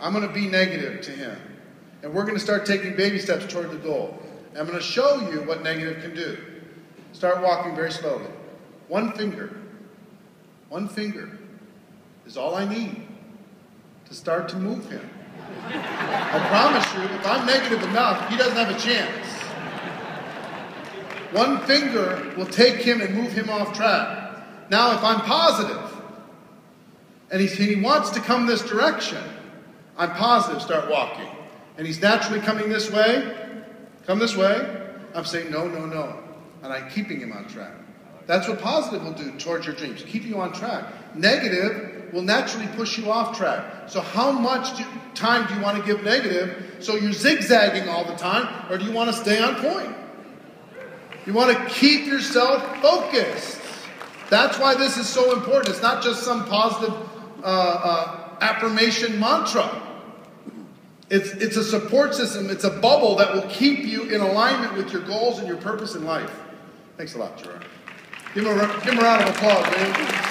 I'm going to be negative to him. And we're going to start taking baby steps toward the goal. And I'm going to show you what negative can do. Start walking very slowly. One finger. One finger is all I need to start to move him. I promise you, if I'm negative enough, he doesn't have a chance. One finger will take him and move him off track. Now, if I'm positive and he, he wants to come this direction, I'm positive, start walking. And he's naturally coming this way, come this way. I'm saying, no, no, no. And I'm keeping him on track. That's what positive will do towards your dreams, keep you on track. Negative will naturally push you off track. So, how much do, time do you want to give negative so you're zigzagging all the time, or do you want to stay on point? You want to keep yourself focused. That's why this is so important. It's not just some positive uh, uh, affirmation mantra. It's, it's a support system, it's a bubble that will keep you in alignment with your goals and your purpose in life. Thanks a lot, Gerard. Give him a, give him a round of applause, man.